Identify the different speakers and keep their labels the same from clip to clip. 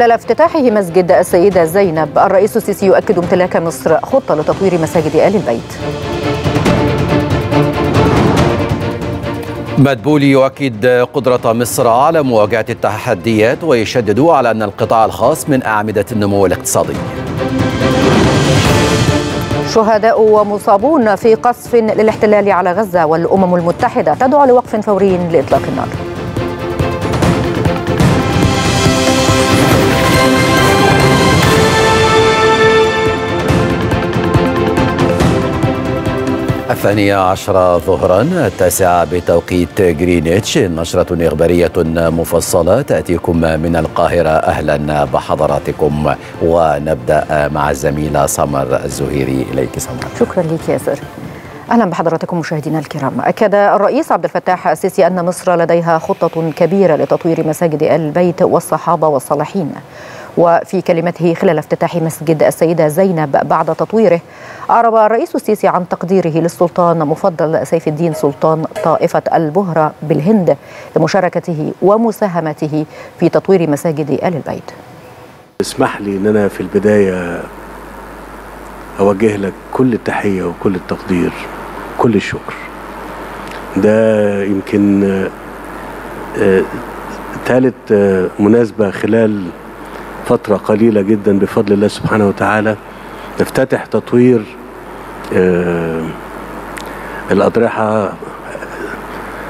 Speaker 1: خلال افتتاحه مسجد السيدة زينب الرئيس السيسي يؤكد امتلاك مصر خطة لتطوير مساجد آل البيت.
Speaker 2: مدبولي يؤكد قدرة مصر على مواجهة التحديات ويشدد على أن القطاع الخاص من أعمدة النمو الاقتصادي.
Speaker 1: شهداء ومصابون في قصف للاحتلال على غزة والأمم المتحدة تدعو لوقف فوري لإطلاق النار.
Speaker 2: الثانية عشرة ظهرا التاسعة بتوقيت جرينتش نشرة إخبارية مفصلة تأتيكم من القاهرة. أهلا بحضراتكم ونبدأ مع الزميلة سمر الزهيري. إليك سمر.
Speaker 1: شكرا لك ياسر أهلا بحضراتكم مشاهدينا الكرام. أكد الرئيس عبد الفتاح السيسي أن مصر لديها خطة كبيرة لتطوير مساجد ال البيت والصحابة والصالحين. وفي كلمته خلال افتتاح مسجد السيدة زينب بعد تطويره أعرب الرئيس السيسي عن تقديره للسلطان مفضل سيف الدين سلطان طائفة البهرة بالهند لمشاركته ومساهمته في تطوير مساجد آل البيت.
Speaker 3: اسمح لي إن أنا في البداية أوجه لك كل التحية وكل التقدير كل الشكر. ده يمكن آه، ثالث آه، مناسبة خلال فترة قليلة جدا بفضل الله سبحانه وتعالى نفتتح تطوير آه، الأضرحة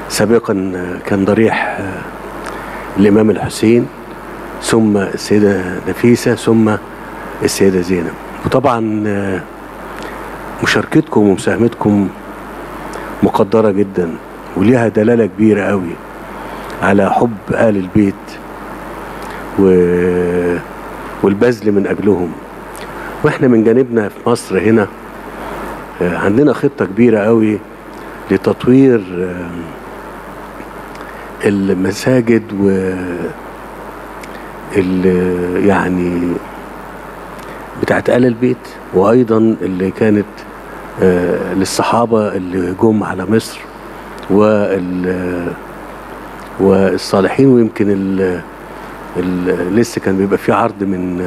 Speaker 3: سابقا كان ضريح آه، الإمام الحسين ثم السيدة نفيسة ثم السيدة زينب. وطبعا آه، مشاركتكم ومساهمتكم مقدرة جدا وليها دلالة كبيرة قوي على حب آل البيت و... والبذل من أجلهم. وإحنا من جانبنا في مصر هنا آه، عندنا خطة كبيرة قوي لتطوير آه، المساجد و يعني بتاعت آل البيت وأيضا اللي كانت آه، للصحابة اللي جم على مصر وال والصالحين ويمكن ال لسه كان بيبقى في عرض من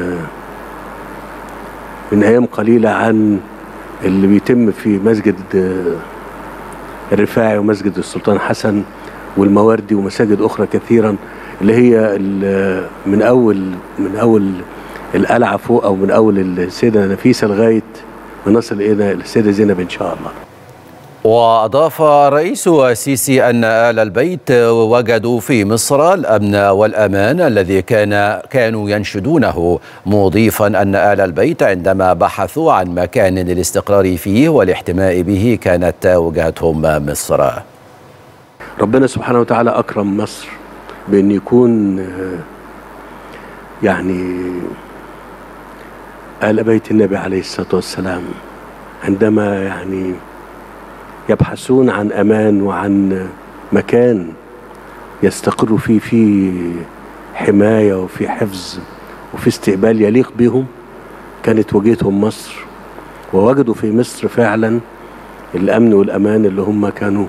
Speaker 3: من أيام قليلة عن اللي بيتم في مسجد الرفاعي ومسجد السلطان حسن والمواردي ومساجد أخرى كثيرا اللي هي من أول من أول القلعة فوق أو من أول السيدة نفيسة لغاية ما نصل إلى السيدة زينب إن شاء الله.
Speaker 2: وأضاف الرئيس السيسي أن آل البيت وجدوا في مصر الأمن والأمان الذي كان كانوا ينشدونه مضيفا أن آل البيت عندما بحثوا عن مكان للاستقرار فيه والاحتماء به كانت وجهتهم مصر.
Speaker 3: ربنا سبحانه وتعالى أكرم مصر بأن يكون يعني آل بيت النبي عليه الصلاة والسلام عندما يعني يبحثون عن أمان وعن مكان يستقروا فيه في حماية وفي حفظ وفي استقبال يليق بهم. كانت وجهتهم مصر ووجدوا في مصر فعلا الأمن والأمان اللي هم كانوا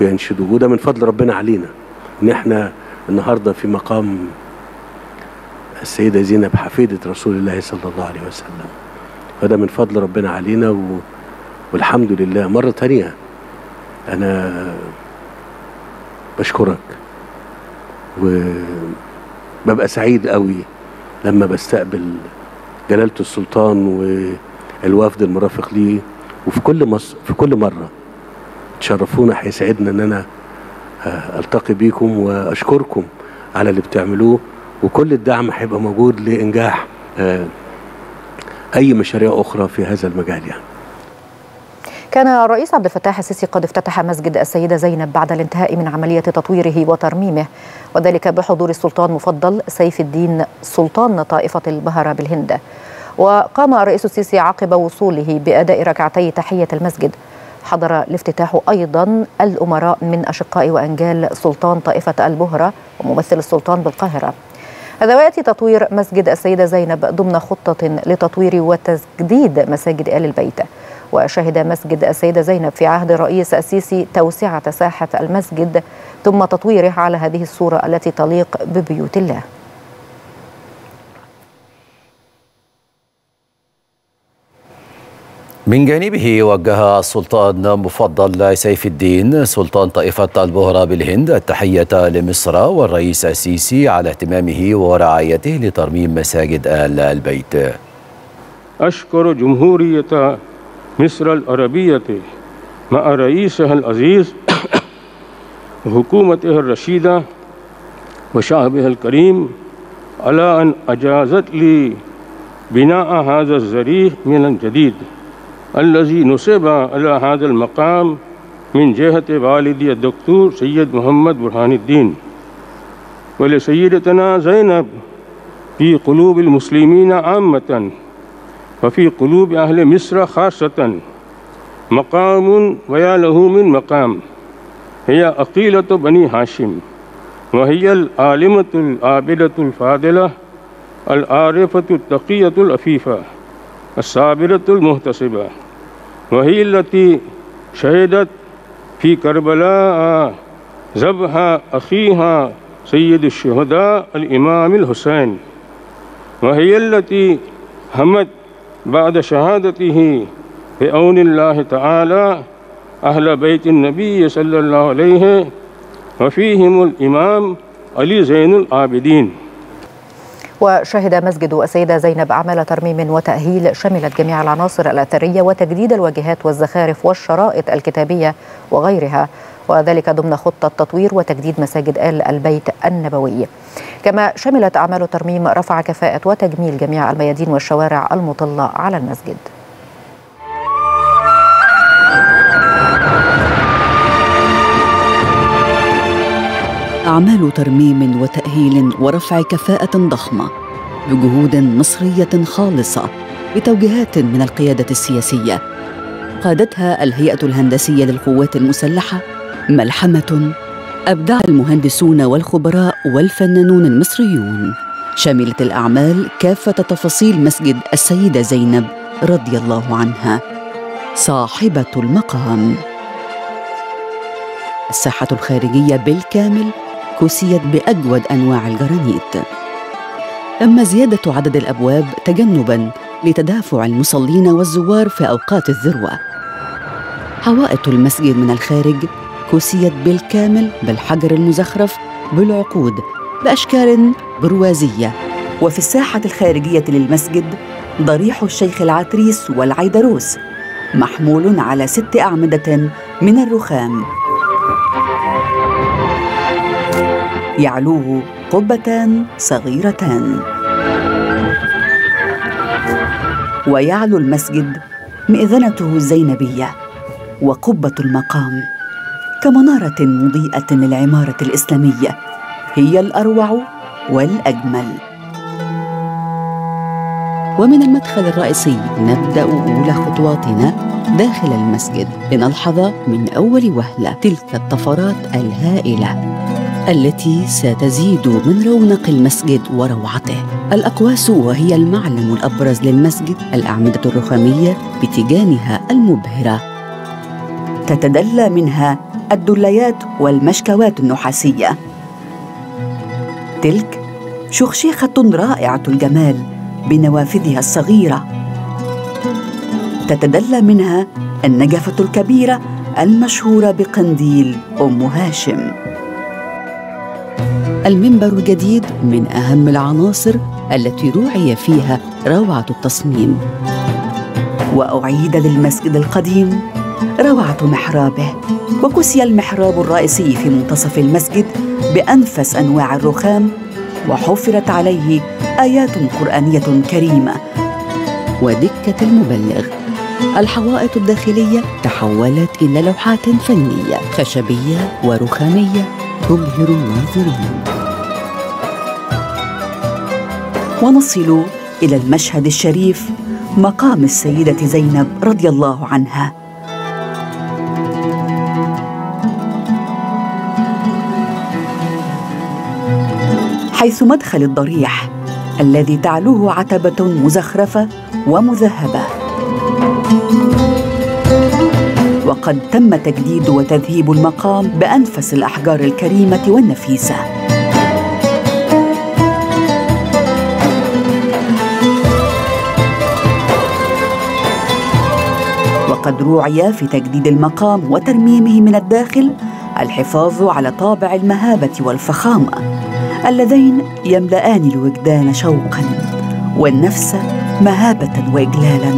Speaker 3: بينشدوه وده من فضل ربنا علينا إن إحنا النهارده في مقام السيدة زينب حفيدة رسول الله صلى الله عليه وسلم. فده من فضل ربنا علينا و... والحمد لله. مرة تانية أنا بشكرك وببقى سعيد قوي لما بستقبل جلالة السلطان والوفد المرافق ليه. وفي كل مصر في كل مرة تشرفونا هيسعدنا إن أنا آه، ألتقي بيكم وأشكركم على اللي بتعملوه. وكل الدعم هيبقى موجود لإنجاح آه، أي مشاريع أخرى في هذا المجال يعني.
Speaker 1: كان الرئيس عبد الفتاح السيسي قد افتتح مسجد السيدة زينب بعد الانتهاء من عملية تطويره وترميمه وذلك بحضور السلطان مفضل سيف الدين سلطان طائفة البهرة بالهند. وقام الرئيس السيسي عقب وصوله بأداء ركعتي تحية المسجد. حضر الافتتاح أيضا الأمراء من أشقاء وأنجال سلطان طائفة البهرة وممثل السلطان بالقاهرة. هذا ويأتي تطوير مسجد السيدة زينب ضمن خطة لتطوير وتجديد مساجد آل البيت. وشهد مسجد السيدة زينب في عهد الرئيس السيسي توسعة ساحة المسجد ثم تطويره على هذه الصورة التي تليق ببيوت الله.
Speaker 2: من جانبه وجه السلطان مفضل سيف الدين سلطان طائفة البهرة بالهند التحية لمصر والرئيس السيسي على اهتمامه ورعايته لترميم مساجد آل البيت.
Speaker 4: أشكر جمهورية مصر العربیت مع رئیس العزیز حکومت الرشیدہ وشاہب الکریم علا ان اجازت لی بنا حاض ذریح من الجدید الزی نصبہ اللہ حاض المقام من جہت والدی دکتور سید محمد برحان الدین۔ ولی سیدتنا زینب فی قلوب المسلمین عامتاً۔ وفي قلوب أهل مصر خاصة مقام ويا له من مقام. هي أقيلة بني هاشم وهي العالمة العابدة الفاضلة العارفة التقية الأفيفة الصابرة المحتسبة وهي التي شهدت في كربلاء ذبح أخيها سيد الشهداء الإمام الحسين وهي التي همت بعد شهادته بعون الله تعالى أهل بيت النبي صلى الله عليه وفيهم الإمام علي زين العابدين.
Speaker 1: وشهد مسجد السيدة زينب أعمال ترميم وتأهيل شملت جميع العناصر الأثرية وتجديد الواجهات والزخارف والشرائط الكتابية وغيرها. وذلك ضمن خطة تطوير وتجديد مساجد آل البيت النبوي. كما شملت أعمال ترميم رفع كفاءة وتجميل جميع الميادين والشوارع المطلة على المسجد.
Speaker 5: أعمال ترميم وتأهيل ورفع كفاءة ضخمة بجهود مصرية خالصة بتوجيهات من القيادة السياسية. قادتها الهيئة الهندسية للقوات المسلحة ملحمة أبدع المهندسون والخبراء والفنانون المصريون. شملت الأعمال كافة تفاصيل مسجد السيدة زينب رضي الله عنها. صاحبة المقام. الساحة الخارجية بالكامل كسيت بأجود أنواع الجرانيت. تم زيادة عدد الأبواب تجنباً لتدافع المصلين والزوار في أوقات الذروة. حوائط المسجد من الخارج كسيت بالكامل بالحجر المزخرف بالعقود بأشكال بروازية وفي الساحة الخارجية للمسجد ضريح الشيخ العتريس والعيدروس محمول على ست أعمدة من الرخام. يعلوه قبتان صغيرتان. ويعلو المسجد مئذنته الزينبية وقبة المقام. كمنارة مضيئة للعمارة الإسلامية هي الأروع والأجمل. ومن المدخل الرئيسي نبدأ أولى خطواتنا داخل المسجد. لنلحظ من أول وهلة تلك الطفرات الهائلة التي ستزيد من رونق المسجد وروعته. الأقواس وهي المعلم الأبرز للمسجد الأعمدة الرخامية بتيجانها المبهرة. تتدلى منها الدليات والمشكوات النحاسية. تلك شخشيخة رائعة الجمال بنوافذها الصغيرة. تتدلى منها النجفة الكبيرة المشهورة بقنديل أم هاشم. المنبر الجديد من أهم العناصر التي روعي فيها روعة التصميم. وأعيد للمسجد القديم روعة محرابه. وكسي المحراب الرئيسي في منتصف المسجد بأنفس أنواع الرخام وحفرت عليه آيات قرآنية كريمة ودكة المبلغ. الحوائط الداخلية تحولت إلى لوحات فنية خشبية ورخاميه تبهر الناظرين ونصل إلى المشهد الشريف مقام السيدة زينب رضي الله عنها. حيث مدخل الضريح الذي تعلوه عتبة مزخرفة ومذهبة. وقد تم تجديد وتذهيب المقام بأنفس الأحجار الكريمة والنفيسة. قد روعي في تجديد المقام وترميمه من الداخل الحفاظ على طابع المهابة والفخامة. اللذين يملأان الوجدان شوقا والنفس مهابة واجلالا.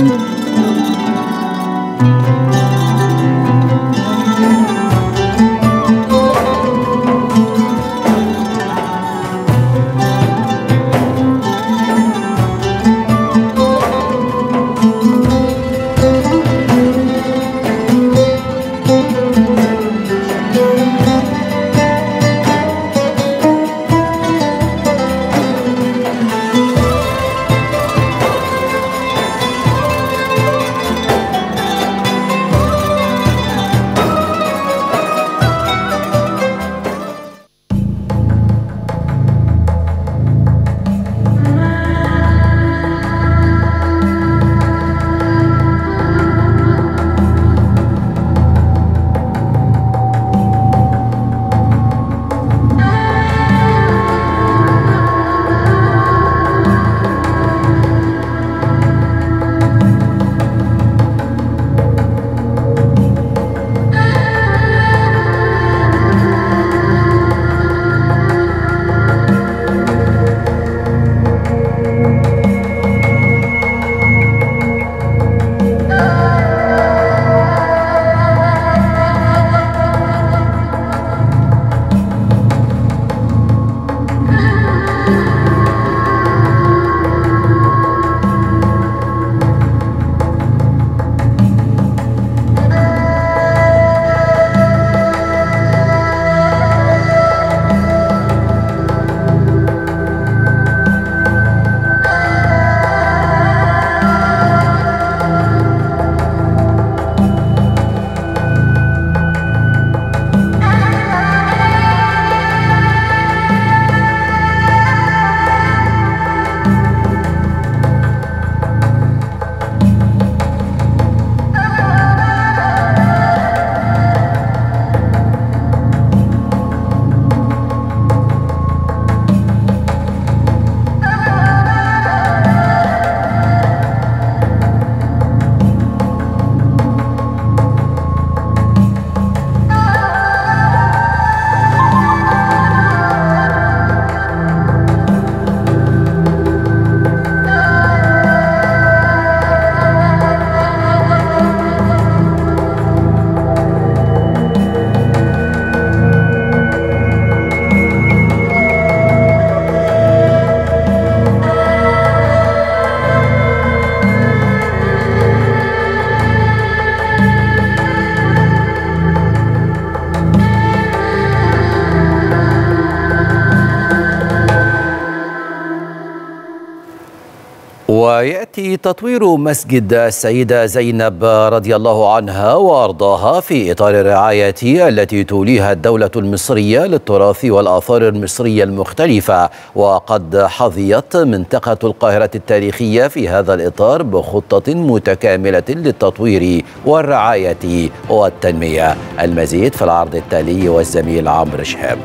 Speaker 2: ويأتي تطوير مسجد السيده زينب رضي الله عنها وأرضاها في إطار الرعاية التي توليها الدولة المصرية للتراث والآثار المصرية المختلفة. وقد حظيت منطقة القاهرة التاريخية في هذا الإطار بخطة متكاملة للتطوير والرعاية والتنمية. المزيد في العرض التالي والزميل عمرو شهاب.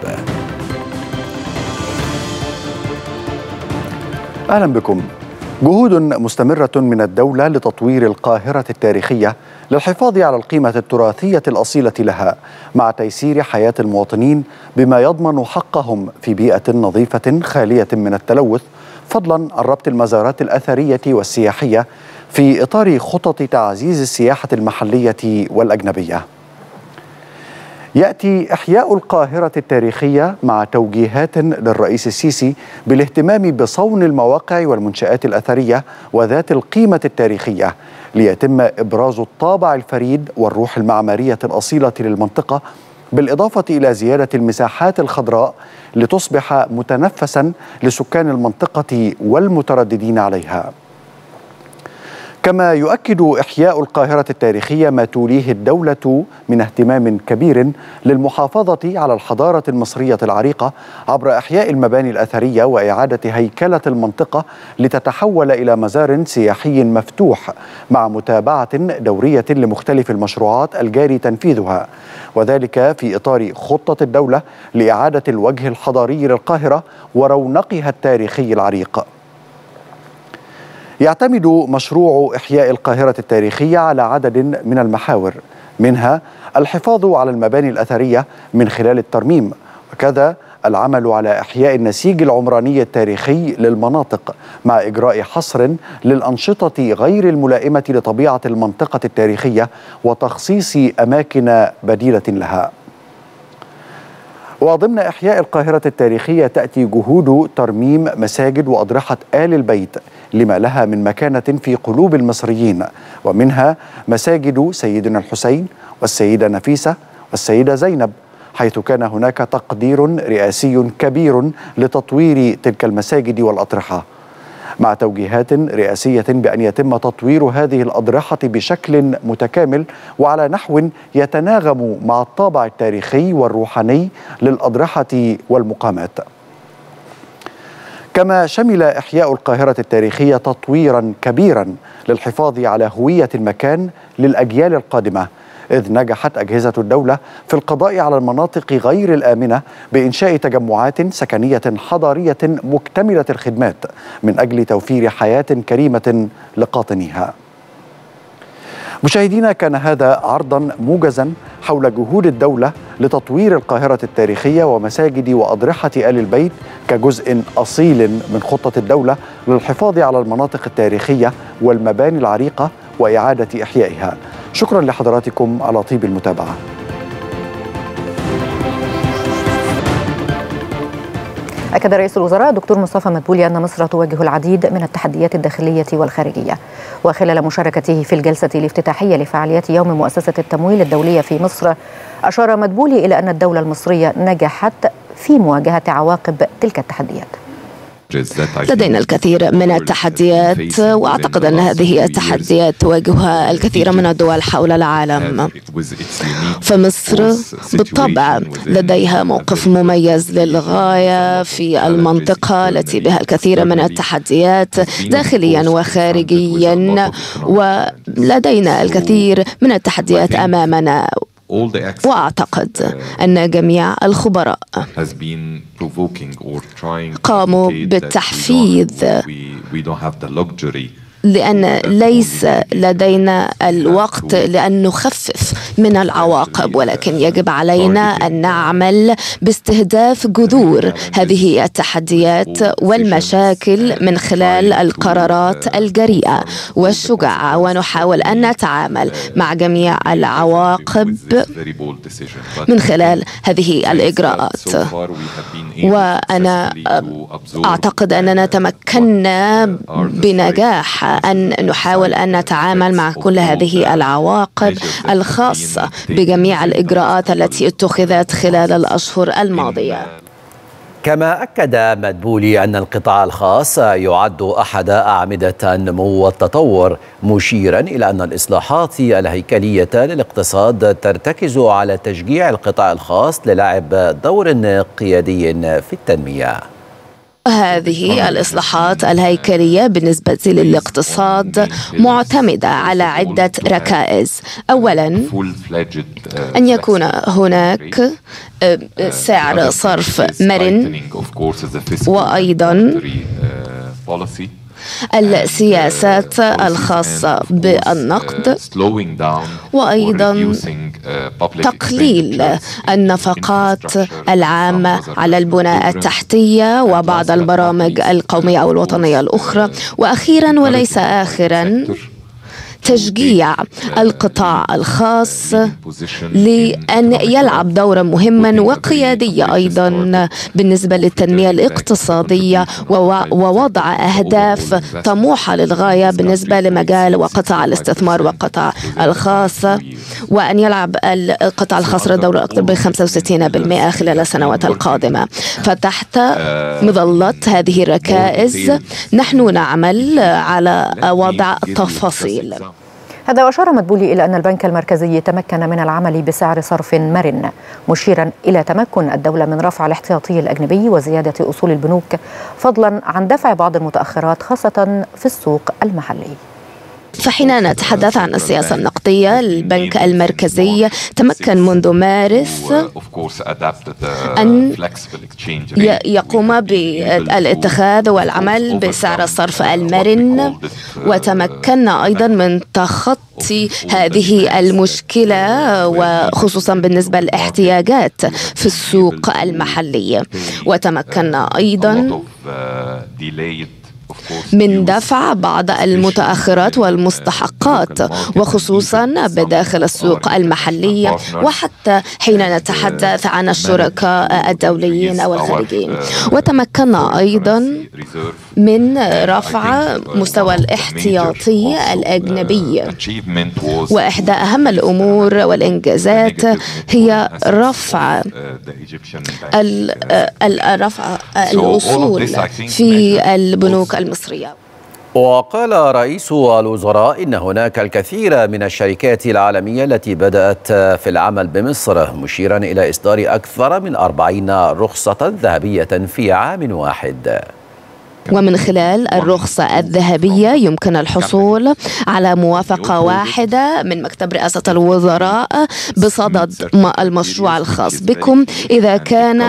Speaker 6: أهلا بكم. جهود مستمرة من الدولة لتطوير القاهرة التاريخية للحفاظ على القيمة التراثية الأصيلة لها مع تيسير حياة المواطنين بما يضمن حقهم في بيئة نظيفة خالية من التلوث فضلا عن ربط المزارات الأثرية والسياحية في إطار خطط تعزيز السياحة المحلية والأجنبية. يأتي إحياء القاهرة التاريخية مع توجيهات للرئيس السيسي بالاهتمام بصون المواقع والمنشآت الأثرية وذات القيمة التاريخية ليتم إبراز الطابع الفريد والروح المعمارية الأصيلة للمنطقة بالإضافة إلى زيادة المساحات الخضراء لتصبح متنفسا لسكان المنطقة والمترددين عليها. كما يؤكد إحياء القاهرة التاريخية ما توليه الدولة من اهتمام كبير للمحافظة على الحضارة المصرية العريقة عبر إحياء المباني الأثرية وإعادة هيكلة المنطقة لتتحول إلى مزار سياحي مفتوح مع متابعة دورية لمختلف المشروعات الجاري تنفيذها. وذلك في إطار خطة الدولة لإعادة الوجه الحضاري للقاهرة ورونقها التاريخي العريق. يعتمد مشروع إحياء القاهرة التاريخية على عدد من المحاور منها الحفاظ على المباني الأثرية من خلال الترميم وكذا العمل على إحياء النسيج العمراني التاريخي للمناطق مع إجراء حصر للأنشطة غير الملائمة لطبيعة المنطقة التاريخية وتخصيص أماكن بديلة لها. وضمن إحياء القاهرة التاريخية تأتي جهود ترميم مساجد وأضرحة آل البيت لما لها من مكانة في قلوب المصريين ومنها مساجد سيدنا الحسين والسيدة نفيسة والسيدة زينب حيث كان هناك تقدير رئاسي كبير لتطوير تلك المساجد والأضرحة مع توجيهات رئاسية بأن يتم تطوير هذه الأضرحة بشكل متكامل وعلى نحو يتناغم مع الطابع التاريخي والروحاني للأضرحة والمقامات. كما شمل إحياء القاهرة التاريخية تطويرا كبيرا للحفاظ على هوية المكان للأجيال القادمة إذ نجحت أجهزة الدولة في القضاء على المناطق غير الآمنة بإنشاء تجمعات سكنية حضارية مكتملة الخدمات من أجل توفير حياة كريمة لقاطنيها. مشاهدينا كان هذا عرضا موجزا حول جهود الدولة لتطوير القاهرة التاريخية ومساجد وأضرحة آل البيت كجزء أصيل من خطة الدولة للحفاظ على المناطق التاريخية والمباني العريقة وإعادة إحيائها. شكرا لحضراتكم على طيب المتابعة.
Speaker 1: أكد رئيس الوزراء دكتور مصطفى مدبولي أن مصر تواجه العديد من التحديات الداخلية والخارجية. وخلال مشاركته في الجلسة الافتتاحية لفعاليات يوم مؤسسة التمويل الدولية في مصر أشار مدبولي إلى أن الدولة المصرية نجحت في مواجهة عواقب تلك التحديات.
Speaker 7: لدينا الكثير من التحديات وأعتقد أن هذه التحديات تواجهها الكثير من الدول حول العالم. فمصر بالطبع لديها موقف مميز للغاية في المنطقة التي بها الكثير من التحديات داخليا وخارجيا ولدينا الكثير من التحديات أمامنا. وأعتقد أن جميع الخبراء قاموا بالتحفيز لأن ليس لدينا الوقت لأن نخفف من العواقب ولكن يجب علينا أن نعمل باستهداف جذور هذه التحديات والمشاكل من خلال القرارات الجريئة والشجاعة. ونحاول أن نتعامل مع جميع العواقب من خلال هذه الإجراءات. وأنا أعتقد أننا تمكنا بنجاح أن نحاول أن نتعامل مع كل هذه العواقب الخاصة بجميع الإجراءات التي اتخذت خلال الأشهر الماضية.
Speaker 2: كما أكد مدبولي أن القطاع الخاص يعد أحد أعمدة النمو والتطور مشيرا إلى أن الإصلاحات الهيكلية للاقتصاد ترتكز على تشجيع القطاع الخاص للعب دور قيادي في التنمية.
Speaker 7: هذه الإصلاحات الهيكلية بالنسبة للاقتصاد معتمدة على عدة ركائز. أولا أن يكون هناك سعر صرف مرن وأيضا السياسات الخاصة بالنقد وأيضا تقليل النفقات العامة على البناء التحتية وبعض البرامج القومية أو الوطنية الأخرى. وأخيرا وليس آخرا تشجيع القطاع الخاص لأن يلعب دورا مهما وقياديا أيضا. بالنسبة للتنمية الاقتصادية ووضع أهداف طموحة للغاية بالنسبة لمجال وقطاع الاستثمار والقطاع الخاص. وأن يلعب القطاع الخاص دور أكثر ب 65% خلال السنوات القادمة. فتحت مظلة هذه الركائز. نحن نعمل على وضع تفاصيل.
Speaker 1: هذا وأشار مدبولي إلى أن البنك المركزي تمكن من العمل بسعر صرف مرن مشيرا إلى تمكن الدولة من رفع الاحتياطي الأجنبي وزيادة أصول البنوك فضلا عن دفع بعض المتأخرات خاصة في السوق المحلي.
Speaker 7: فحين نتحدث عن السياسة النقدية البنك المركزي تمكن منذ مارس أن يقوم بالاتخاذ والعمل بسعر الصرف المرن وتمكنا أيضا من تخطي هذه المشكلة وخصوصا بالنسبة للاحتياجات في السوق المحلية وتمكنا أيضا من دفع بعض المتأخرات والمستحقات وخصوصا بداخل السوق المحلية وحتى حين نتحدث عن الشركاء الدوليين أو الخارجيين وتمكنا أيضا من رفع مستوى الاحتياطي الأجنبي. وإحدى أهم الأمور والإنجازات هي رفع رفع الأصول في البنوك المصرية.
Speaker 2: وقال رئيس الوزراء إن هناك الكثير من الشركات العالمية التي بدأت في العمل بمصر مشيرا إلى إصدار أكثر من أربعين رخصة ذهبية في عام واحد.
Speaker 7: ومن خلال الرخصة الذهبية يمكن الحصول على موافقة واحدة من مكتب رئاسة الوزراء بصدد المشروع الخاص بكم. إذا كان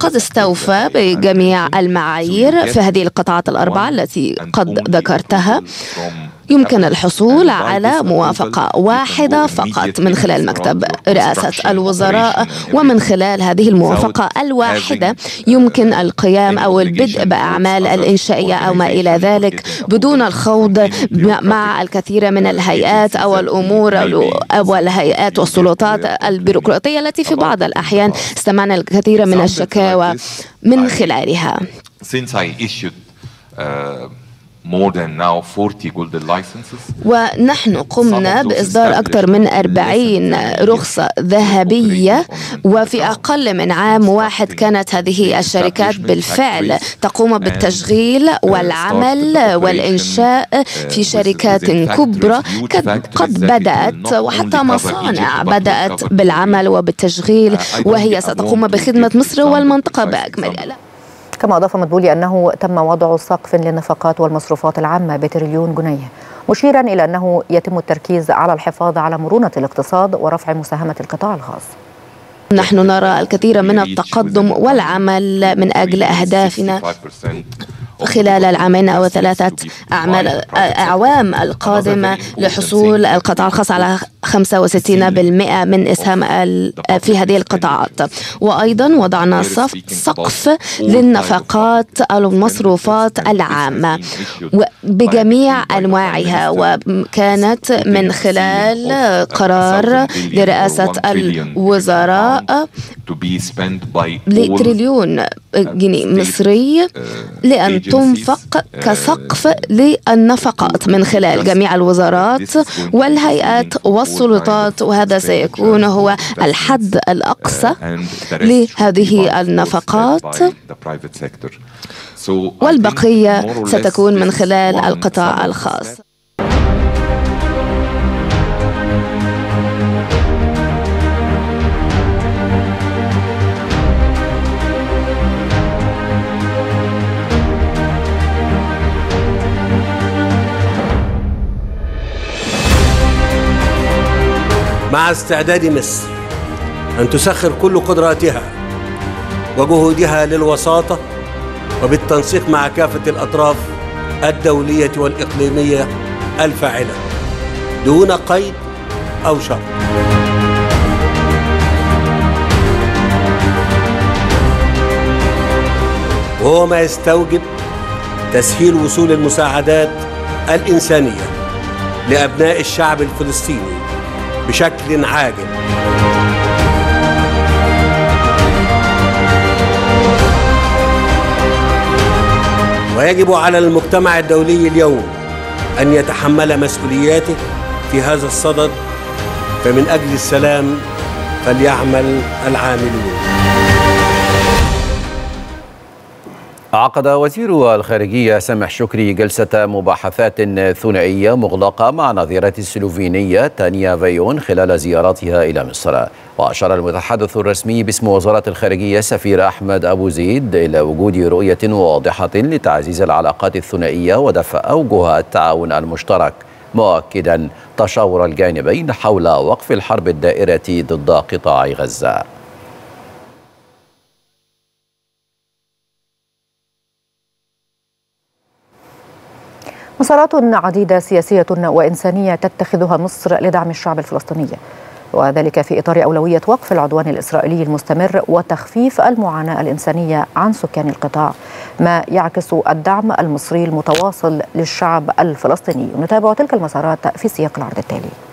Speaker 7: قد استوفى بجميع المعايير في هذه القطاعات الأربعة التي قد ذكرتها. يمكن الحصول على موافقة واحدة فقط من خلال مكتب رئاسة الوزراء ومن خلال هذه الموافقة الواحدة يمكن القيام أو البدء بأعمال الإنشائية أو ما إلى ذلك بدون الخوض مع الكثير من الهيئات أو الأمور أو الهيئات والسلطات البيروقراطية التي في بعض الأحيان استمعنا الكثير من الشكاوى من خلالها. ونحن قمنا بإصدار أكثر من 40 رخصة ذهبية وفي أقل من عام واحد كانت هذه الشركات بالفعل تقوم بالتشغيل والعمل والإنشاء في شركات كبرى. قد بدأت وحتى مصانع بدأت بالعمل وبالتشغيل وهي ستقوم بخدمة مصر والمنطقة بأكملها
Speaker 1: كما أضاف مدبولي أنه تم وضع سقف للنفقات والمصروفات العامة بتريليون جنيه مشيرا إلى أنه يتم التركيز على الحفاظ على مرونة الاقتصاد ورفع مساهمة القطاع الخاص.
Speaker 7: نحن نرى الكثير من التقدم والعمل من أجل أهدافنا. خلال العامين أو ثلاثة أعمال أعوام القادمة لحصول القطاع الخاص على 65% من إسهام في هذه القطاعات. وأيضا وضعنا سقف للنفقات المصروفات العامة بجميع أنواعها. وكانت من خلال قرار لرئاسة الوزراء لتريليون جنيه مصري لأن تنفق كسقف للنفقات من خلال جميع الوزارات والهيئات والسلطات وهذا سيكون هو الحد الأقصى لهذه النفقات. والبقية ستكون من خلال القطاع الخاص.
Speaker 8: مع استعداد مصر أن تسخر كل قدراتها وجهودها للوساطة وبالتنسيق مع كافة الأطراف الدولية والإقليمية الفاعلة دون قيد أو شرط. وهو ما يستوجب تسهيل وصول المساعدات الإنسانية لأبناء الشعب الفلسطيني. بشكل عاجل. ويجب على المجتمع الدولي اليوم أن يتحمل مسؤولياته في هذا الصدد فمن أجل السلام فليعمل العاملون.
Speaker 2: عقد وزير الخارجية سامح شكري جلسة مباحثات ثنائية مغلقة مع نظيرة السلوفينية تانيا فيون خلال زيارتها إلى مصر. وأشار المتحدث الرسمي باسم وزارة الخارجية سفير أحمد أبو زيد إلى وجود رؤية واضحة لتعزيز العلاقات الثنائية ودفع أوجه التعاون المشترك مؤكدا تشاور الجانبين حول وقف الحرب الدائرة ضد قطاع غزة.
Speaker 1: مسارات عديدة سياسية وإنسانية تتخذها مصر لدعم الشعب الفلسطيني. وذلك في إطار أولوية وقف العدوان الإسرائيلي المستمر وتخفيف المعاناة الإنسانية عن سكان القطاع ما يعكس الدعم المصري المتواصل للشعب الفلسطيني. نتابع تلك المسارات في سياق العرض التالي.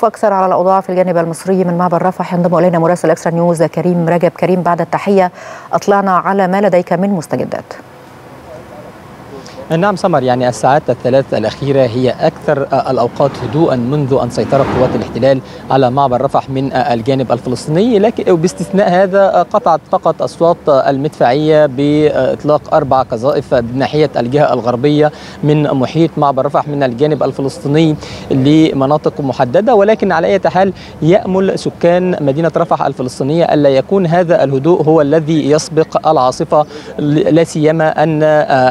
Speaker 1: الوقوف أكثر على الأوضاع في الجانب المصري من معبر رفح. ينضم إلينا مراسل إكسترا نيوز كريم رجب كريم بعد التحية أطلعنا على ما لديك من مستجدات.
Speaker 9: نعم سمر يعني الساعات الثلاث الأخيرة هي أكثر الأوقات هدوءا منذ أن سيطرت قوات الاحتلال على معبر رفح من الجانب الفلسطيني لكن باستثناء هذا قطعت فقط أصوات المدفعية بإطلاق أربع قذائف بناحية الجهة الغربية من محيط معبر رفح من الجانب الفلسطيني لمناطق محددة. ولكن على أي حال يأمل سكان مدينة رفح الفلسطينية ألا يكون هذا الهدوء هو الذي يسبق العاصفة لا سيما أن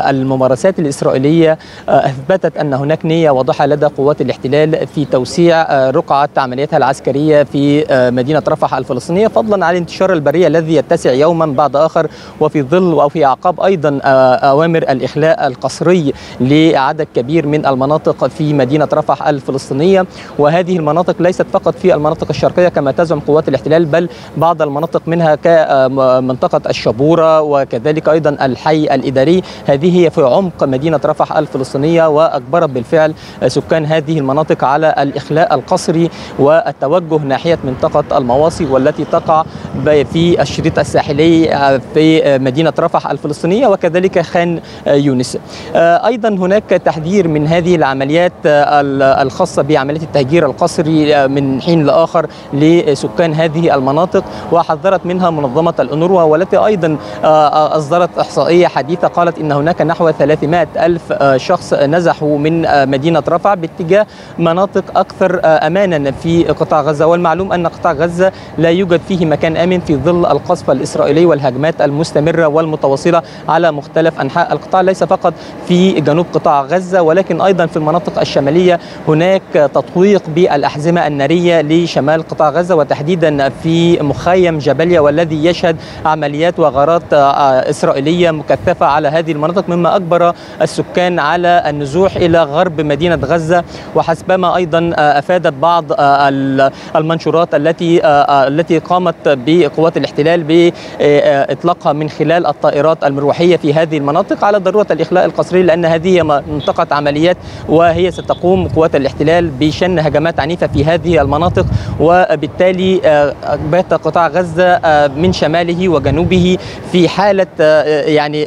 Speaker 9: الممارسات الإسرائيلية أثبتت أن هناك نية واضحة لدى قوات الاحتلال في توسيع رقعة عملياتها العسكرية في مدينة رفح الفلسطينية. فضلا عن الانتشار البرية الذي يتسع يوما بعد آخر وفي ظل أو في أعقاب أيضا أوامر الإخلاء القسري لعدد كبير من المناطق في مدينة رفح الفلسطينية. وهذه المناطق ليست فقط في المناطق الشرقية كما تزعم قوات الاحتلال بل بعض المناطق منها كمنطقة الشبورة وكذلك أيضا الحي الإداري. هذه هي في عمق مدينة رفح الفلسطينية وأجبرت بالفعل سكان هذه المناطق على الإخلاء القسري والتوجه ناحية منطقة المواصي والتي تقع في الشريط الساحلي في مدينة رفح الفلسطينية وكذلك خان يونس. أيضا هناك تحذير من هذه العمليات الخاصة بعملية التهجير القسري من حين لآخر لسكان هذه المناطق وحذرت منها منظمة الأنوروا والتي أيضا أصدرت إحصائية حديثة قالت إن هناك نحو 300 300 ألف شخص نزحوا من مدينة رفح باتجاه مناطق أكثر أمانا في قطاع غزة. والمعلوم أن قطاع غزة لا يوجد فيه مكان آمن في ظل القصف الإسرائيلي والهجمات المستمرة والمتواصلة على مختلف أنحاء القطاع. ليس فقط في جنوب قطاع غزة ولكن أيضا في المناطق الشمالية هناك تطويق بالأحزمة النارية لشمال قطاع غزة وتحديدا في مخيم جبليا والذي يشهد عمليات وغارات إسرائيلية مكثفة على هذه المناطق مما أجبر السكان على النزوح إلى غرب مدينة غزة. وحسبما أيضا أفادت بعض المنشورات التي التي قامت بقوات الاحتلال بإطلاقها من خلال الطائرات المروحية في هذه المناطق على ضرورة الإخلاء القسري لأن هذه منطقة عمليات وهي ستقوم قوات الاحتلال بشن هجمات عنيفة في هذه المناطق. وبالتالي بات قطاع غزة من شماله وجنوبه في حالة يعني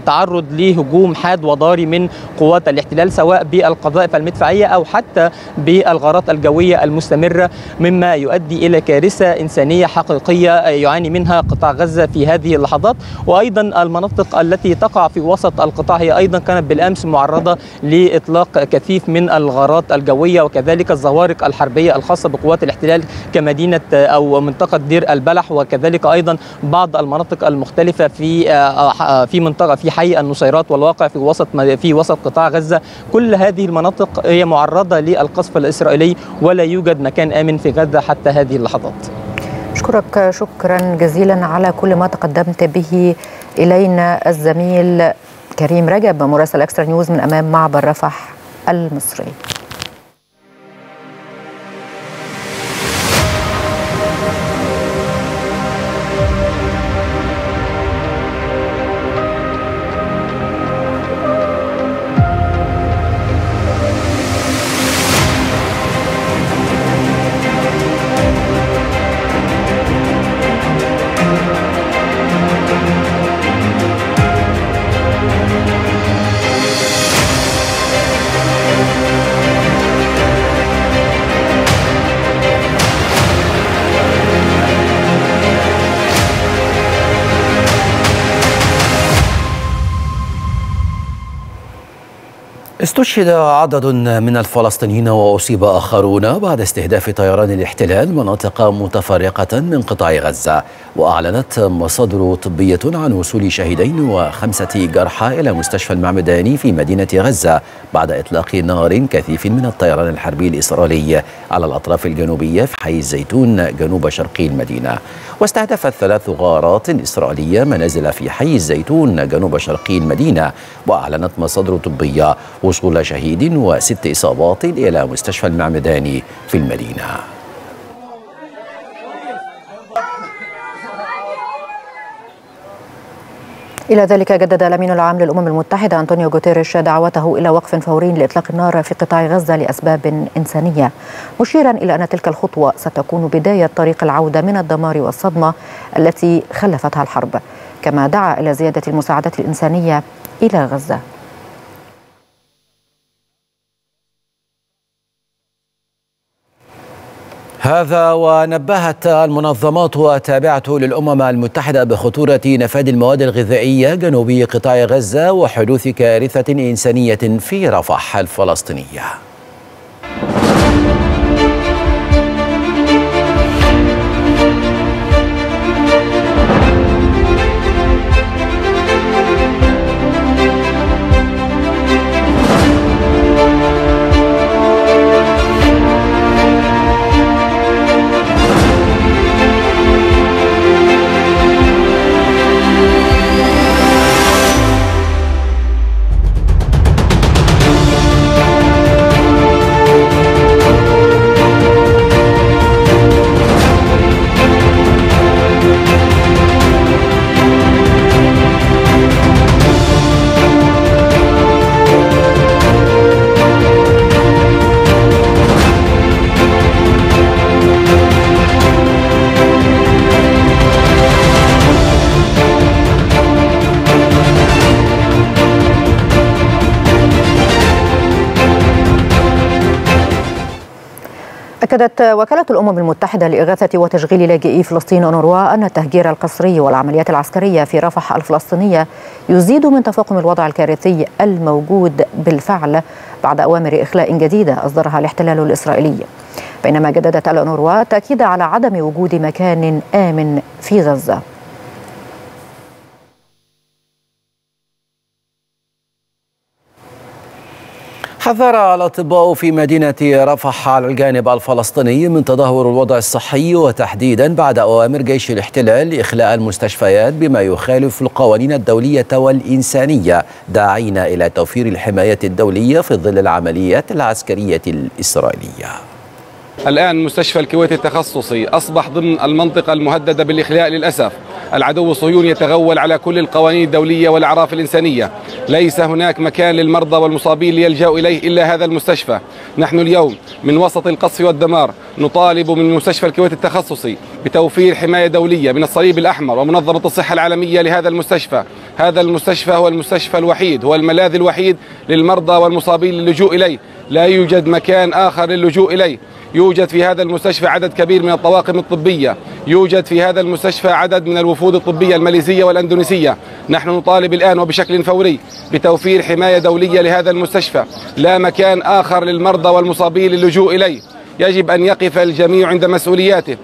Speaker 9: تعرض لهجوم حاد وضاري من قوات الاحتلال سواء بالقذائف المدفعية أو حتى بالغارات الجوية المستمرة مما يؤدي إلى كارثة إنسانية حقيقية يعاني منها قطاع غزة في هذه اللحظات. وأيضا المناطق التي تقع في وسط القطاع هي أيضا كانت بالأمس معرضة لإطلاق كثيف من الغارات الجوية وكذلك الزوارق الحربية الخاصة بقوات الاحتلال كمدينة أو منطقة دير البلح وكذلك أيضا بعض المناطق المختلفة في في منطقة في حي النصيرات والواقع في وسط في وسط قطاع غزة. كل هذه المناطق هي معرضة للقصف الإسرائيلي ولا يوجد مكان آمن في غزة حتى هذه اللحظات.
Speaker 1: أشكرك شكرا جزيلا على كل ما تقدمت به إلينا الزميل كريم رجب مراسل اكسترا نيوز من أمام معبر رفح المصري.
Speaker 2: استشهد عدد من الفلسطينيين وأصيب آخرون بعد استهداف طيران الاحتلال مناطق متفرقة من قطاع غزة وأعلنت مصادر طبية عن وصول شهيدين وخمسة جرحى إلى مستشفى المعمداني في مدينة غزة بعد إطلاق نار كثيف من الطيران الحربي الإسرائيلي على الأطراف الجنوبية في حي الزيتون جنوب شرقي المدينة. واستهدفت ثلاث غارات إسرائيلية منازل في حي الزيتون جنوب شرقي المدينة وأعلنت مصادر طبية وصول شهيد وست إصابات إلى مستشفى المعمداني في المدينة.
Speaker 1: إلى ذلك جدد الأمين العام للأمم المتحدة أنطونيو غوتيريش دعوته إلى وقف فوري لإطلاق النار في قطاع غزة لأسباب إنسانية مشيرا إلى أن تلك الخطوة ستكون بداية طريق العودة من الدمار والصدمة التي خلفتها الحرب كما دعا إلى زيادة المساعدات الإنسانية إلى غزة.
Speaker 2: هذا ونبهت المنظمات التابعة للأمم المتحدة بخطورة نفاذ المواد الغذائية جنوبي قطاع غزة وحدوث كارثة إنسانية في رفح الفلسطينية.
Speaker 1: أكدت وكالة الأمم المتحدة لإغاثة وتشغيل لاجئي فلسطين أونروا أن التهجير القسري والعمليات العسكرية في رفح الفلسطينية يزيد من تفاقم الوضع الكارثي الموجود بالفعل بعد أوامر إخلاء جديدة أصدرها الاحتلال الإسرائيلي. بينما جددت الأونروا تأكيد على عدم وجود مكان آمن في غزة.
Speaker 2: حذر الأطباء في مدينة رفح على الجانب الفلسطيني من تدهور الوضع الصحي وتحديدا بعد أوامر جيش الاحتلال لإخلاء المستشفيات بما يخالف القوانين الدولية والإنسانية داعين إلى توفير الحماية الدولية في ظل العمليات العسكرية الإسرائيلية.
Speaker 10: الآن مستشفى الكويت التخصصي أصبح ضمن المنطقة المهددة بالإخلاء للأسف. العدو الصهيوني يتغول على كل القوانين الدولية والأعراف الإنسانية. ليس هناك مكان للمرضى والمصابين ليلجأوا إليه إلا هذا المستشفى. نحن اليوم من وسط القصف والدمار. نطالب من مستشفى الكويت التخصصي بتوفير حماية دولية من الصليب الأحمر ومنظمة الصحة العالمية لهذا المستشفى. هذا المستشفى هو المستشفى الوحيد هو الملاذ الوحيد للمرضى والمصابين للجوء إليه. لا يوجد مكان آخر للجوء إليه. يوجد في هذا المستشفى عدد كبير من الطواقم الطبية. يوجد في هذا المستشفى عدد من الوفود الطبية الماليزية والأندونيسية. نحن نطالب الآن وبشكل فوري بتوفير حماية دولية لهذا المستشفى. لا مكان آخر للمرضى والمصابين للجوء إليه. يجب أن يقف الجميع عند مسؤولياته.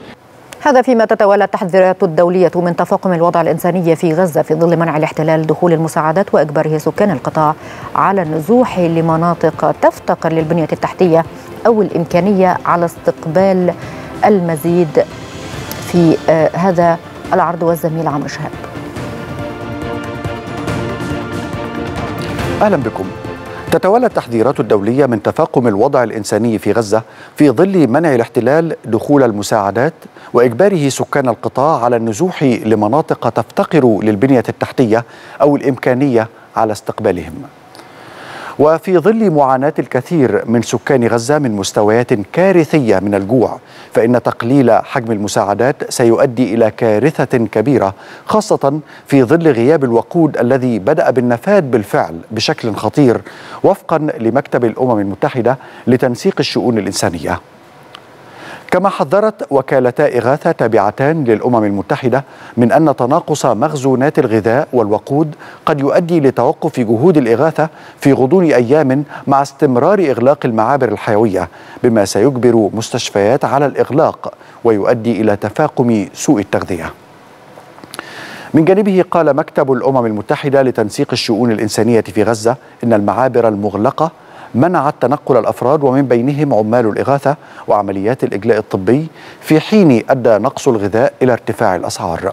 Speaker 1: هذا فيما تتوالى التحذيرات الدولية من تفاقم الوضع الإنساني في غزة في ظل منع الاحتلال دخول المساعدات وإجباره سكان القطاع على النزوح لمناطق تفتقر للبنية التحتية أو الإمكانية على استقبال المزيد في آه هذا العرض والزميل عمرو شهاب.
Speaker 6: أهلا بكم. تتوالى التحذيرات الدولية من تفاقم الوضع الإنساني في غزة في ظل منع الاحتلال دخول المساعدات وإجباره سكان القطاع على النزوح لمناطق تفتقر للبنية التحتية أو الإمكانية على استقبالهم. وفي ظل معاناة الكثير من سكان غزة من مستويات كارثية من الجوع فإن تقليل حجم المساعدات سيؤدي إلى كارثة كبيرة خاصة في ظل غياب الوقود الذي بدأ بالنفاد بالفعل بشكل خطير وفقا لمكتب الأمم المتحدة لتنسيق الشؤون الإنسانية. كما حذرت وكالتا إغاثة تابعتان للأمم المتحدة من أن تناقص مخزونات الغذاء والوقود قد يؤدي لتوقف جهود الإغاثة في غضون أيام مع استمرار إغلاق المعابر الحيوية بما سيجبر مستشفيات على الإغلاق ويؤدي إلى تفاقم سوء التغذية. من جانبه قال مكتب الأمم المتحدة لتنسيق الشؤون الإنسانية في غزة إن المعابر المغلقة منعت تنقل الأفراد ومن بينهم عمال الإغاثة وعمليات الإجلاء الطبي في حين أدى نقص الغذاء إلى ارتفاع الأسعار.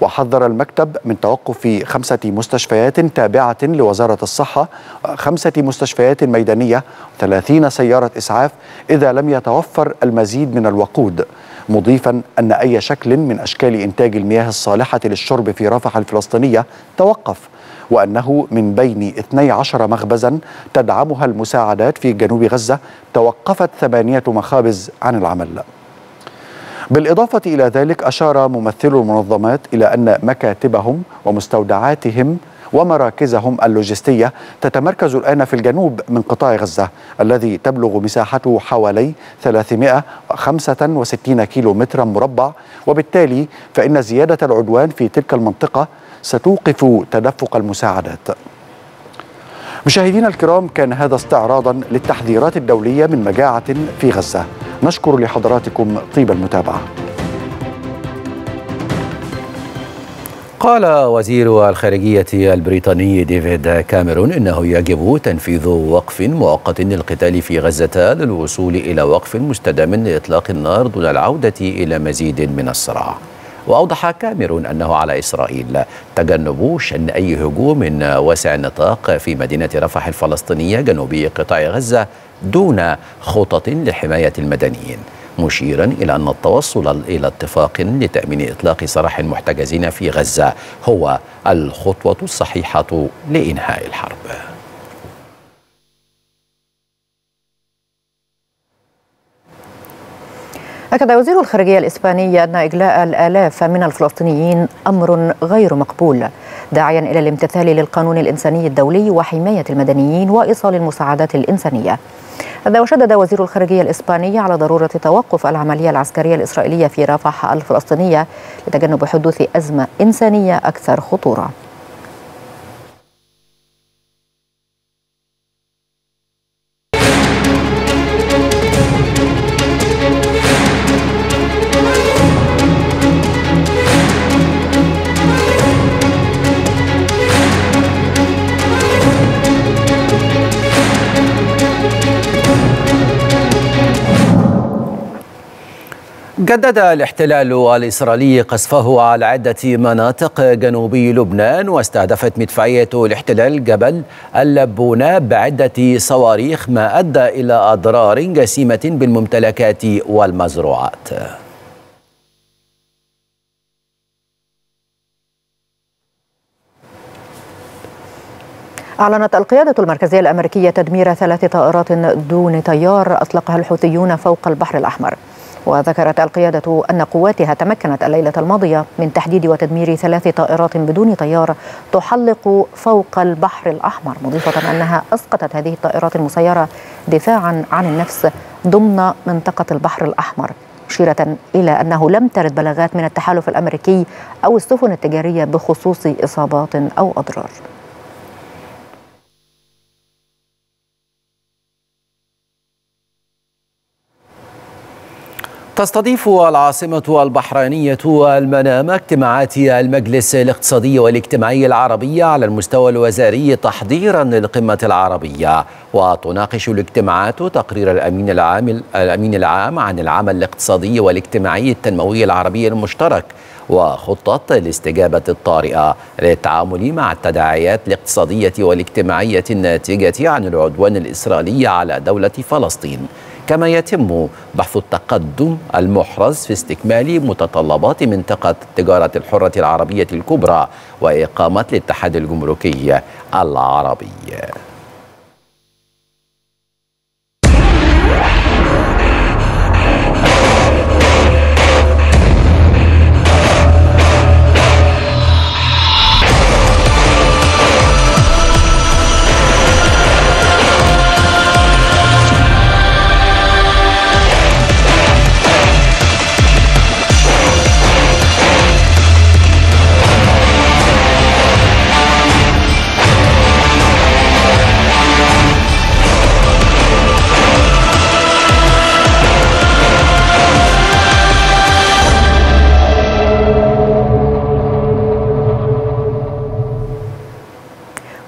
Speaker 6: وحذر المكتب من توقف خمسة مستشفيات تابعة لوزارة الصحة خمسة مستشفيات ميدانية 30 سيارة إسعاف إذا لم يتوفر المزيد من الوقود مضيفا أن أي شكل من أشكال إنتاج المياه الصالحة للشرب في رفح الفلسطينية توقف وأنه من بين 12 مخبزا تدعمها المساعدات في جنوب غزة توقفت ثمانية مخابز عن العمل. بالإضافة إلى ذلك أشار ممثلو المنظمات إلى أن مكاتبهم ومستودعاتهم ومراكزهم اللوجستية تتمركز الآن في الجنوب من قطاع غزة الذي تبلغ مساحته حوالي 365 كيلو مترا مربع. وبالتالي فإن زيادة العدوان في تلك المنطقة ستوقف تدفق المساعدات. مشاهدينا الكرام كان هذا استعراضا للتحذيرات الدولية من مجاعة في غزة. نشكر لحضراتكم طيب المتابعة.
Speaker 2: قال وزير الخارجية البريطاني ديفيد كاميرون إنه يجب تنفيذ وقف مؤقت للقتال في غزة للوصول إلى وقف مستدام لإطلاق النار دون العودة إلى مزيد من الصراع. وأوضح كاميرون أنه على إسرائيل تجنب شن أي هجوم واسع النطاق في مدينة رفح الفلسطينية جنوبي قطاع غزة دون خطط لحماية المدنيين مشيرا إلى أن التوصل إلى اتفاق لتأمين إطلاق سراح المحتجزين في غزة هو الخطوة الصحيحة لإنهاء الحرب.
Speaker 1: أكد وزير الخارجية الإسباني أن إجلاء الآلاف من الفلسطينيين أمر غير مقبول داعيا إلى الامتثال للقانون الإنساني الدولي وحماية المدنيين وإيصال المساعدات الإنسانية. هذا وشدد وزير الخارجية الإسباني على ضرورة توقف العملية العسكرية الإسرائيلية في رفح الفلسطينية لتجنب حدوث أزمة إنسانية أكثر خطورة.
Speaker 2: جدد الاحتلال الإسرائيلي قصفه على عدة مناطق جنوبي لبنان واستهدفت مدفعية الاحتلال جبل اللبونة بعدة صواريخ ما أدى إلى أضرار جسيمة بالممتلكات والمزروعات.
Speaker 1: أعلنت القيادة المركزية الأمريكية تدمير ثلاث طائرات دون طيار أطلقها الحوثيون فوق البحر الأحمر. وذكرت القيادة أن قواتها تمكنت الليلة الماضية من تحديد وتدمير ثلاث طائرات بدون طيار تحلق فوق البحر الأحمر مضيفة أنها أسقطت هذه الطائرات المسيرة دفاعا عن النفس ضمن منطقة البحر الأحمر مشيرة إلى أنه لم ترد بلاغات من التحالف الأمريكي أو السفن التجارية بخصوص إصابات أو أضرار.
Speaker 2: تستضيف العاصمة البحرينية المنامة اجتماعات المجلس الاقتصادي والاجتماعي العربي على المستوى الوزاري تحضيرا للقمة العربية. وتناقش الاجتماعات تقرير الأمين العام الأمين العام عن العمل الاقتصادي والاجتماعي التنموي العربي المشترك وخطة الاستجابة الطارئة للتعامل مع التداعيات الاقتصادية والاجتماعية الناتجة عن العدوان الإسرائيلي على دولة فلسطين. كما يتم بحث التقدم المحرز في استكمال متطلبات منطقة التجارة الحرة العربية الكبرى وإقامة الاتحاد الجمركي العربي.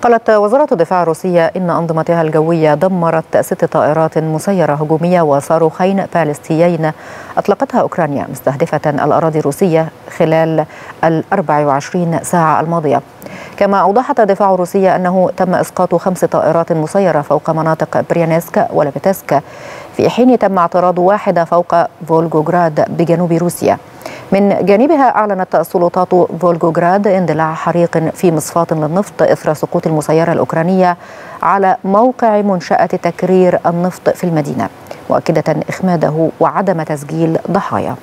Speaker 1: قالت وزارة الدفاع الروسية إن أنظمتها الجوية دمرت ست طائرات مسيرة هجومية وصاروخين باليستيين أطلقتها أوكرانيا مستهدفة الأراضي الروسية خلال ال 24 ساعة الماضية. كما أوضحت الدفاع الروسية أنه تم إسقاط خمس طائرات مسيرة فوق مناطق بريانسك ولبتسك في حين تم اعتراض واحدة فوق فولغوغراد بجنوب روسيا. من جانبها أعلنت سلطات فولغوغراد اندلاع حريق في مصفاة للنفط إثر سقوط المسيرة الأوكرانية على موقع منشأة تكرير النفط في المدينة مؤكدة إخماده وعدم تسجيل ضحايا.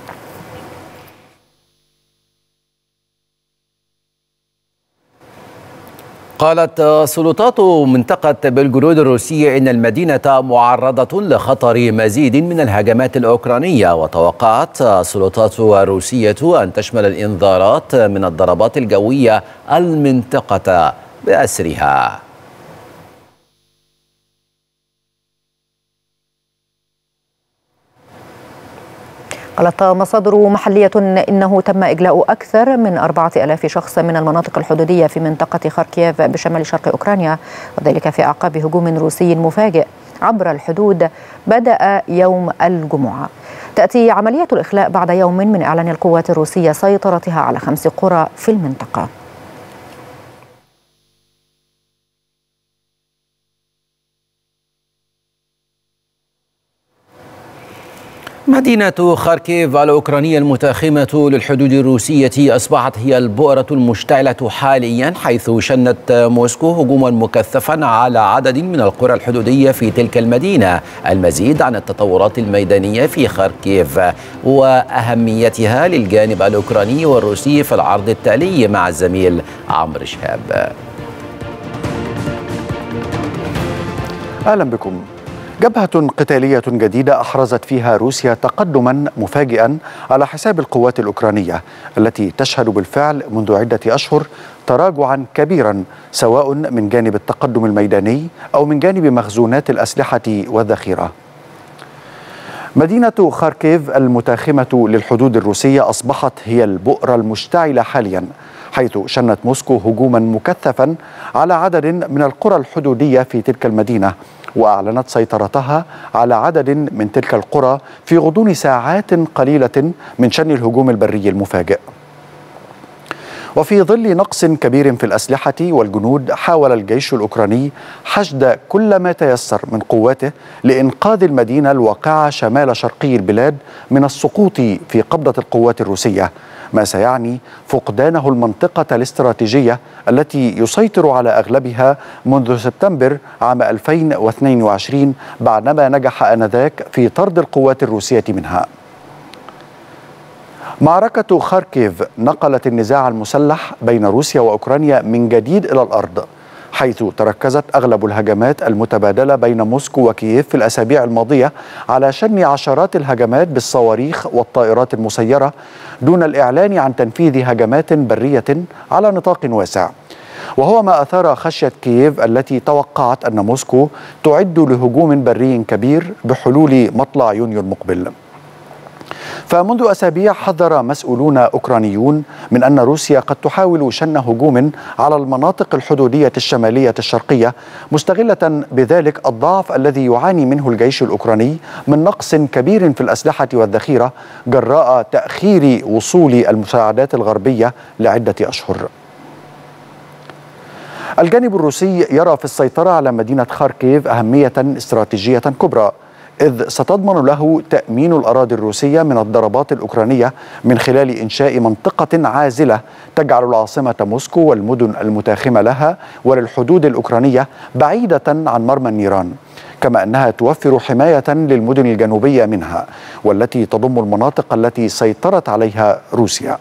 Speaker 2: قالت سلطات منطقة بلغرود الروسية إن المدينة معرضة لخطر مزيد من الهجمات الأوكرانية وتوقعت السلطات الروسية أن تشمل الإنذارات من الضربات الجوية المنطقة بأسرها.
Speaker 1: قالت مصادر محلية إنه تم إجلاء أكثر من أربعة ألاف شخص من المناطق الحدودية في منطقة خاركييف بشمال شرق أوكرانيا وذلك في أعقاب هجوم روسي مفاجئ عبر الحدود بدأ يوم الجمعة. تأتي عملية الإخلاء بعد يوم من إعلان القوات الروسية سيطرتها على خمس قرى في المنطقة.
Speaker 2: مدينة خاركيف الأوكرانية المتاخمة للحدود الروسية أصبحت هي البؤرة المشتعلة حاليا حيث شنت موسكو هجوما مكثفا على عدد من القرى الحدودية في تلك المدينة. المزيد عن التطورات الميدانية في خاركيف وأهميتها للجانب الأوكراني والروسي في العرض التالي مع الزميل عمرو شهاب.
Speaker 6: أهلا بكم. جبهة قتالية جديدة أحرزت فيها روسيا تقدما مفاجئا على حساب القوات الأوكرانية التي تشهد بالفعل منذ عدة أشهر تراجعا كبيرا سواء من جانب التقدم الميداني أو من جانب مخزونات الأسلحة والذخيرة. مدينة خاركيف المتاخمة للحدود الروسية أصبحت هي البؤرة المشتعلة حاليا حيث شنت موسكو هجوما مكثفا على عدد من القرى الحدودية في تلك المدينة. وأعلنت سيطرتها على عدد من تلك القرى في غضون ساعات قليلة من شن الهجوم البري المفاجئ. وفي ظل نقص كبير في الأسلحة والجنود حاول الجيش الأوكراني حشد كل ما تيسر من قواته لإنقاذ المدينة الواقعة شمال شرقي البلاد من السقوط في قبضة القوات الروسية. ما سيعني فقدانه المنطقة الاستراتيجية التي يسيطر على أغلبها منذ سبتمبر عام 2022 بعدما نجح آنذاك في طرد القوات الروسية منها. معركة خاركيف نقلت النزاع المسلح بين روسيا وأوكرانيا من جديد إلى الأرض. حيث تركزت أغلب الهجمات المتبادلة بين موسكو وكييف في الأسابيع الماضية على شن عشرات الهجمات بالصواريخ والطائرات المسيرة دون الإعلان عن تنفيذ هجمات برية على نطاق واسع. وهو ما أثار خشية كييف التي توقعت أن موسكو تعد لهجوم بري كبير بحلول مطلع يونيو المقبل. فمنذ أسابيع حذر مسؤولون أوكرانيون من أن روسيا قد تحاول شن هجوم على المناطق الحدودية الشمالية الشرقية مستغلة بذلك الضعف الذي يعاني منه الجيش الأوكراني من نقص كبير في الأسلحة والذخيرة جراء تأخير وصول المساعدات الغربية لعدة أشهر. الجانب الروسي يرى في السيطرة على مدينة خاركيف أهمية استراتيجية كبرى إذ ستضمن له تأمين الأراضي الروسية من الضربات الأوكرانية من خلال إنشاء منطقة عازلة تجعل العاصمة موسكو والمدن المتاخمة لها وللحدود الأوكرانية بعيدة عن مرمى النيران كما أنها توفر حماية للمدن الجنوبية منها والتي تضم المناطق التي سيطرت عليها روسيا.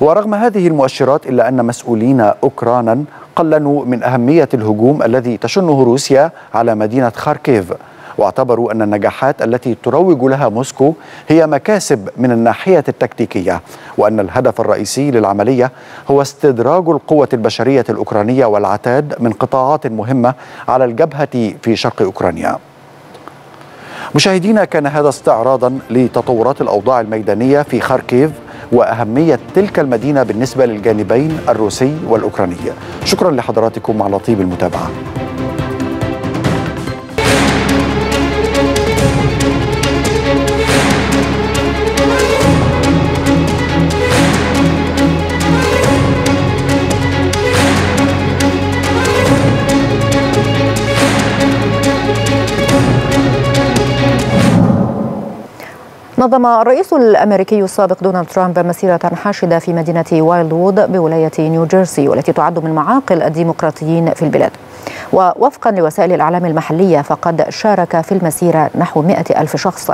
Speaker 6: ورغم هذه المؤشرات إلا أن مسؤولين أوكرانا قللوا من أهمية الهجوم الذي تشنه روسيا على مدينة خاركيف. واعتبروا أن النجاحات التي تروج لها موسكو هي مكاسب من الناحية التكتيكية وأن الهدف الرئيسي للعملية هو استدراج القوة البشرية الأوكرانية والعتاد من قطاعات مهمة على الجبهة في شرق أوكرانيا. مشاهدينا كان هذا استعراضا لتطورات الأوضاع الميدانية في خاركيف. وأهمية تلك المدينة بالنسبة للجانبين الروسي والأوكراني. شكرا لحضراتكم على طيب المتابعة.
Speaker 1: نظم الرئيس الأمريكي السابق دونالد ترامب مسيرة حاشدة في مدينة وايلد وود بولاية نيوجيرسي والتي تعد من معاقل الديمقراطيين في البلاد. ووفقا لوسائل الإعلام المحلية فقد شارك في المسيرة نحو 100 ألف شخص.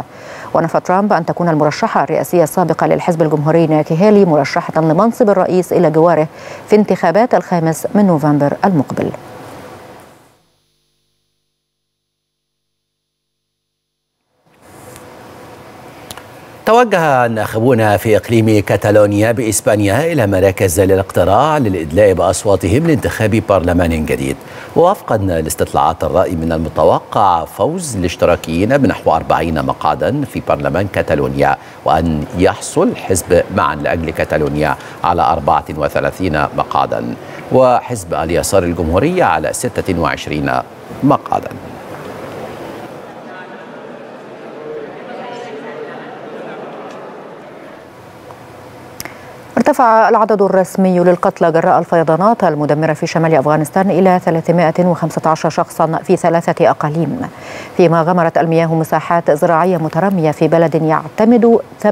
Speaker 1: ونفى ترامب أن تكون المرشحة الرئاسية السابقة للحزب الجمهوري نيكي هيلي مرشحة لمنصب الرئيس إلى جواره في انتخابات الخامس من نوفمبر المقبل.
Speaker 2: توجه الناخبون في إقليم كاتالونيا بإسبانيا إلى مراكز الاقتراع للإدلاء بأصواتهم لانتخاب برلمان جديد. ووفقا لاستطلاعات الرأي من المتوقع فوز الاشتراكيين بنحو 40 مقعدا في برلمان كاتالونيا وأن يحصل حزب معا لأجل كاتالونيا على 34 مقعدا وحزب اليسار الجمهوريه على 26 مقعدا.
Speaker 1: ارتفع العدد الرسمي للقتلى جراء الفيضانات المدمرة في شمال أفغانستان إلى 315 شخصا في ثلاثة أقاليم. فيما غمرت المياه مساحات زراعية مترامية في بلد يعتمد 80%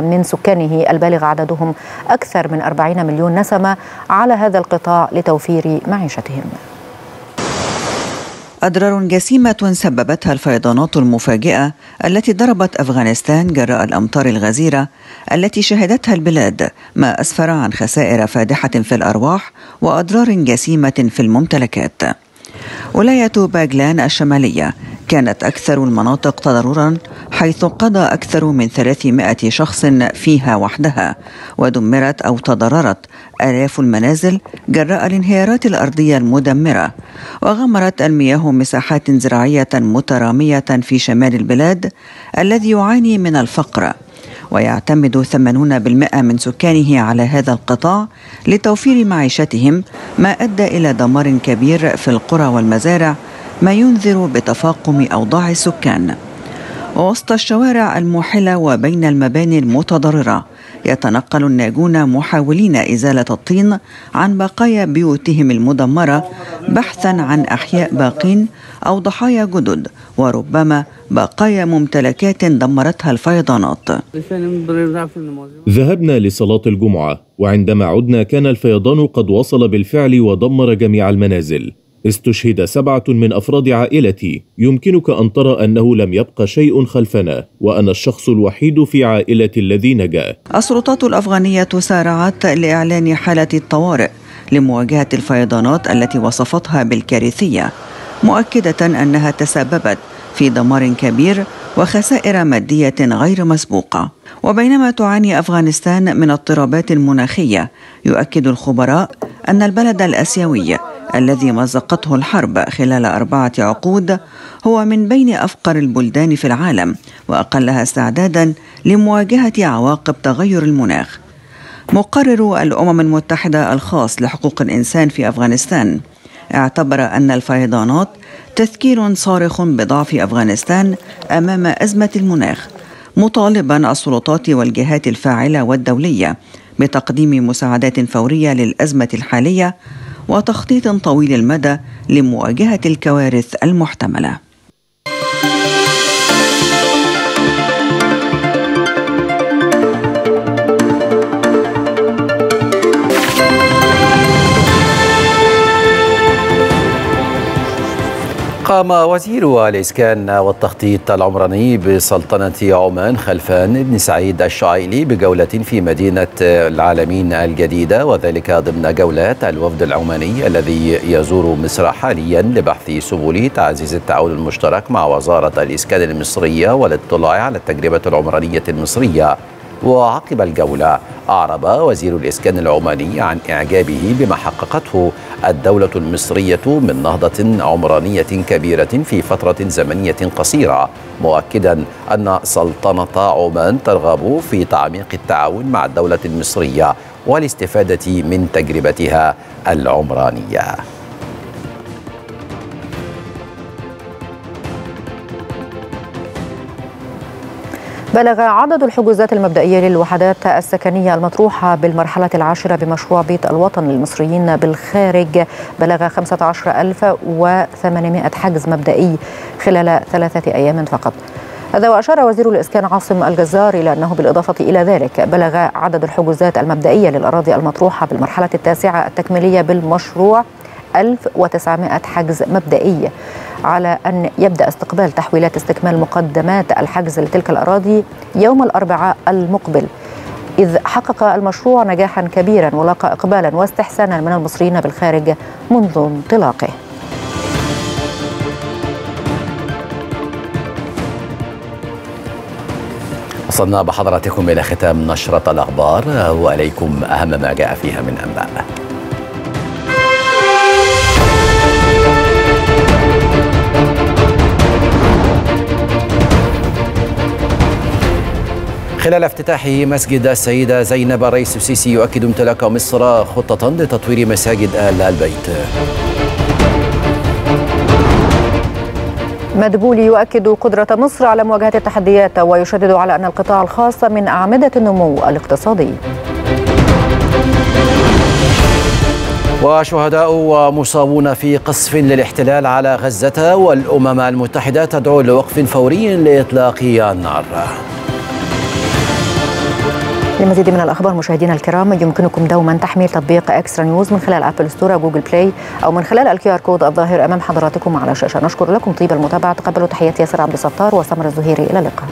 Speaker 1: من سكانه البالغ عددهم أكثر من 40 مليون نسمة على هذا القطاع لتوفير معيشتهم.
Speaker 5: أضرار جسيمة سببتها الفيضانات المفاجئة التي ضربت أفغانستان جراء الأمطار الغزيرة التي شهدتها البلاد ما أسفر عن خسائر فادحة في الأرواح وأضرار جسيمة في الممتلكات.
Speaker 11: ولاية باغلان الشمالية كانت أكثر المناطق تضررا حيث قضى أكثر من 300 شخص فيها وحدها ودمرت أو تضررت آلاف المنازل جراء الانهيارات الأرضية المدمرة وغمرت المياه مساحات زراعية مترامية في شمال البلاد الذي يعاني من الفقر ويعتمد 80% من سكانه على هذا القطاع لتوفير معيشتهم ما أدى إلى دمار كبير في القرى والمزارع ما ينذر بتفاقم أوضاع السكان. ووسط الشوارع الموحلة وبين المباني المتضررة. يتنقل الناجون محاولين إزالة الطين عن بقايا بيوتهم المدمرة بحثا عن أحياء باقين أو ضحايا جدد وربما بقايا ممتلكات دمرتها الفيضانات.
Speaker 12: ذهبنا لصلاة الجمعة وعندما عدنا كان الفيضان قد وصل بالفعل ودمر جميع المنازل. استشهد سبعة من أفراد عائلتي. يمكنك أن ترى أنه لم يبق شيء خلفنا وأنا الشخص الوحيد في عائلتي الذي نجا.
Speaker 11: السلطات الأفغانية سارعت لإعلان حالة الطوارئ لمواجهة الفيضانات التي وصفتها بالكارثية مؤكدة أنها تسببت في دمار كبير وخسائر مادية غير مسبوقة. وبينما تعاني أفغانستان من اضطرابات مناخية. يؤكد الخبراء أن البلد الآسيوي الذي مزقته الحرب خلال أربعة عقود هو من بين أفقر البلدان في العالم وأقلها استعدادا لمواجهة عواقب تغير المناخ. مقرر الأمم المتحدة الخاص لحقوق الإنسان في أفغانستان. اعتبر أن الفيضانات تذكير صارخ بضعف أفغانستان أمام أزمة المناخ. مطالبا السلطات والجهات الفاعلة والدولية بتقديم مساعدات فورية للأزمة الحالية وتخطيط طويل المدى لمواجهة الكوارث المحتملة.
Speaker 2: قام وزير الإسكان والتخطيط العمراني بسلطنة عمان خلفان بن سعيد الشعيلي بجولة في مدينة العالمين الجديدة وذلك ضمن جولات الوفد العماني الذي يزور مصر حاليا لبحث سبل تعزيز التعاون المشترك مع وزارة الإسكان المصرية والاطلاع على التجربة العمرانية المصرية. وعقب الجولة أعرب وزير الإسكان العماني عن إعجابه بما حققته الدولة المصرية من نهضة عمرانية كبيرة في فترة زمنية قصيرة مؤكدا أن سلطنة عمان ترغب في تعميق التعاون مع الدولة المصرية والاستفادة من تجربتها العمرانية.
Speaker 1: بلغ عدد الحجوزات المبدئية للوحدات السكنية المطروحة بالمرحلة العاشرة بمشروع بيت الوطن للمصريين بالخارج. بلغ 15800 حجز مبدئي خلال ثلاثة أيام فقط. هذا وأشار وزير الإسكان عاصم الجزار إلى أنه بالإضافة إلى ذلك بلغ عدد الحجوزات المبدئية للأراضي المطروحة بالمرحلة التاسعة التكميلية بالمشروع 1900 حجز مبدئي على أن يبدأ استقبال تحويلات استكمال مقدمات الحجز لتلك الأراضي يوم الأربعاء المقبل. إذ حقق المشروع نجاحا كبيرا ولاقى إقبالا واستحسانا من المصريين بالخارج منذ انطلاقه.
Speaker 2: وصلنا بحضراتكم إلى ختام نشرة الأخبار وإليكم أهم ما جاء فيها من أنباء. خلال افتتاح مسجد السيدة زينب الرئيس السيسي يؤكد امتلاك مصر خطة لتطوير مساجد آل البيت.
Speaker 1: مدبولي يؤكد قدرة مصر على مواجهة التحديات ويشدد على أن القطاع الخاص من أعمدة النمو الاقتصادي.
Speaker 2: وشهداء ومصابون في قصف للاحتلال على غزة والأمم المتحدة تدعو لوقف فوري لإطلاق النار.
Speaker 1: لمزيد من الأخبار مشاهدينا الكرام يمكنكم دوما تحميل تطبيق Extra News من خلال App Store أو Google Play أو من خلال ال QR code الظاهر أمام حضراتكم على الشاشه نشكر لكم طيب المتابعة. تقبلوا تحياتي ياسر عبد الستار وسمر الزهيري. إلى اللقاء.